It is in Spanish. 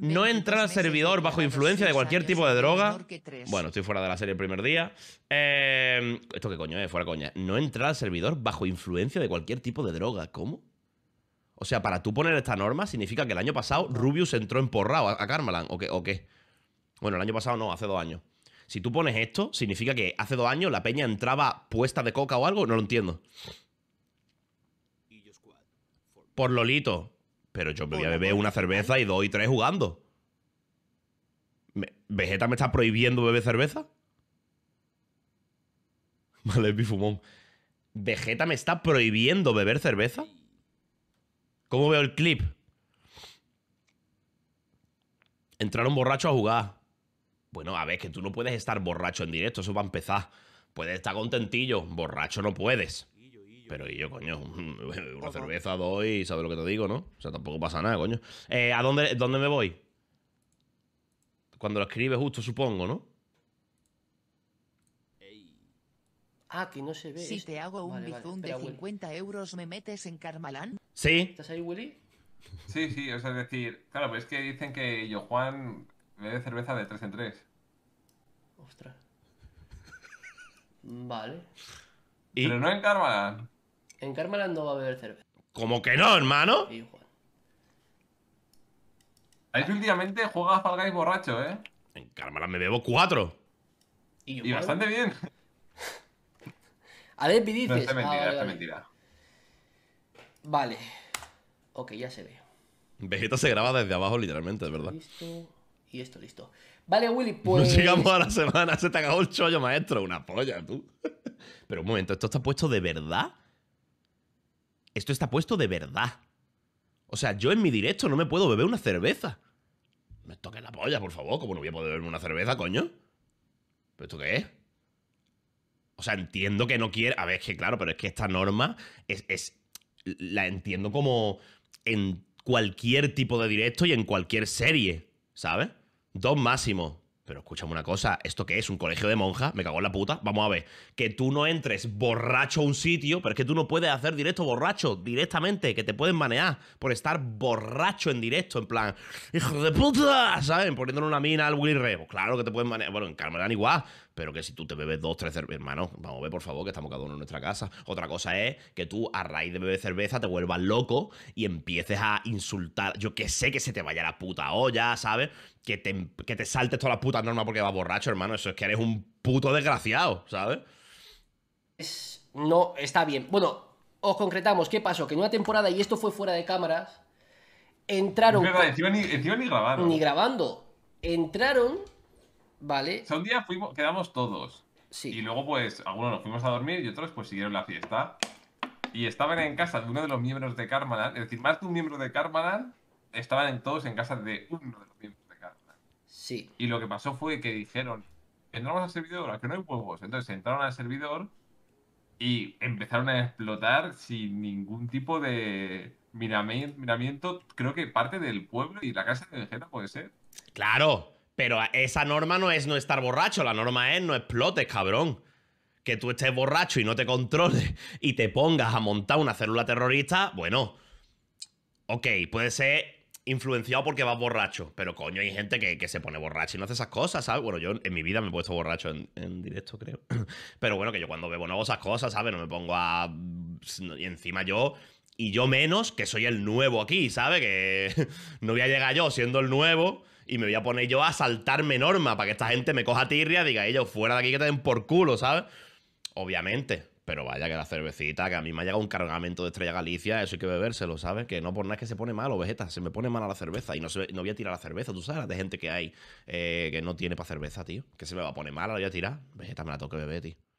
No entrar al servidor bajo influencia de cualquier tipo de droga. Bueno, estoy fuera de la serie el primer día. Eh, ¿Esto qué coño es? Fuera coña. No entrar al servidor bajo influencia de cualquier tipo de droga. ¿Cómo? O sea, para tú poner esta norma significa que el año pasado Rubius entró emporrado a, a Carmelan. ¿o qué, ¿O qué? Bueno, el año pasado no, hace dos años. Si tú pones esto, significa que hace dos años la peña entraba puesta de coca o algo. No lo entiendo. Por Lolito. Pero yo me voy a beber una cerveza y dos y tres jugando. ¿Vegeta me está prohibiendo beber cerveza? Vale, bifumón. ¿Vegeta me está prohibiendo beber cerveza? ¿Cómo veo el clip? Entraron borrachos a jugar. Bueno, a ver, que tú no puedes estar borracho en directo, eso va a empezar. Puedes estar contentillo, borracho no puedes. Pero y yo, coño, una cerveza doy, ¿sabes lo que te digo, no? O sea, tampoco pasa nada, coño. Eh, ¿A dónde, dónde me voy? Cuando lo escribes justo, supongo, ¿no? Ah, que no se ve. Si esto. te hago un Vale, vale, bizum de espera, Willy. 50 euros, ¿me metes en Carmalán? Sí. ¿Estás ahí, Willy? Sí, sí, o sea, es decir, claro, pero es que dicen que yo Juan bebe cerveza de 3 en 3. Ostras. Vale. ¿Y? Pero no en Karma. En Carmelan no va a beber cerveza. ¿Cómo que no, hermano? Y Juan. Ahí últimamente juega a Fall Guys borracho, ¿eh? En Carmela me bebo cuatro. Y, yo, Y Juan. bastante bien. A ver, No, dices. está Ah, mentira, vale, está vale. mentira. Vale. Ok, ya se ve. Vegeta se graba desde abajo, literalmente, es verdad. Listo. Y esto listo. Vale, Willy, No pues. llegamos a la semana, se te acabó el chollo, maestro. Una polla, tú. Pero un momento, ¿esto está puesto de verdad? Esto está puesto de verdad. O sea, yo en mi directo no me puedo beber una cerveza. Me toque la polla, por favor. ¿Cómo no voy a poder beberme una cerveza, coño? ¿Pero esto qué es? O sea, entiendo que no quiere. A ver, es que claro, pero es que esta norma es. es- la entiendo como en cualquier tipo de directo y en cualquier serie, ¿sabes? Dos máximos. Pero escúchame una cosa, ¿esto qué es? ¿Un colegio de monjas? Me cago en la puta. Vamos a ver. Que tú no entres borracho a un sitio, pero es que tú no puedes hacer directo borracho directamente, que te pueden manear por estar borracho en directo, en plan, hijo de puta, ¿saben? Poniéndole una mina al Willy. Pues claro que te pueden manear. Bueno, en Carmelán igual, pero que si tú te bebes dos, tres cervezas, hermano, vamos a ver, por favor, que estamos cada uno en nuestra casa. Otra cosa es que tú, a raíz de beber cerveza, te vuelvas loco y empieces a insultar. Yo que sé que se te vaya la puta olla, ¿sabes? Que te, que te saltes todas las putas normas porque vas borracho, hermano. Eso es que eres un puto desgraciado, ¿sabes? es- No, está bien. Bueno, os concretamos. ¿Qué pasó? Que en una temporada, y esto fue fuera de cámaras, entraron. Es verdad, encima ni, encima ni grabaron. Ni grabando. Entraron. Vale. O sea, un día fuimos, quedamos todos. Sí. Y luego, pues, algunos nos fuimos a dormir y otros, pues, siguieron la fiesta. Y estaban en casa de uno de los miembros de Karmaland. Es decir, más de un miembro de Karmaland estaban en- todos en casa de uno de los miembros de Karmaland. Sí. Y lo que pasó fue que dijeron, entramos al servidor, que no hay huevos. Entonces entraron al servidor y empezaron a explotar sin ningún tipo de mirami- miramiento. Creo que parte del pueblo y la casa de Vegeta puede ser. Claro, pero esa norma no es no estar borracho, la norma es no explotes, cabrón. Que tú estés borracho y no te controles y te pongas a montar una célula terrorista, bueno, ok, puede ser influenciado porque vas borracho, pero coño, hay gente que, que se pone borracha y no hace esas cosas, ¿sabes? Bueno, yo en mi vida me he puesto borracho en, en directo, creo. Pero bueno, que yo cuando bebo no hago esas cosas, ¿sabes? No me pongo a... Y encima yo... Y yo menos, que soy el nuevo aquí, ¿sabes? Que no voy a llegar yo siendo el nuevo y me voy a poner yo a saltarme norma para que esta gente me coja tirria diga, ellos fuera de aquí que te den por culo, ¿sabes? Obviamente. Pero vaya que la cervecita, que a mí me ha llegado un cargamento de Estrella Galicia, eso hay que bebérselo, ¿sabes? Que no por nada es que se pone malo, Vegeta, se me pone mala la cerveza y no, se, no voy a tirar la cerveza, tú sabes, de gente que hay eh, que no tiene para cerveza, tío. Que se me va a poner mala, la voy a tirar. Vegeta me la tengo que beber, tío.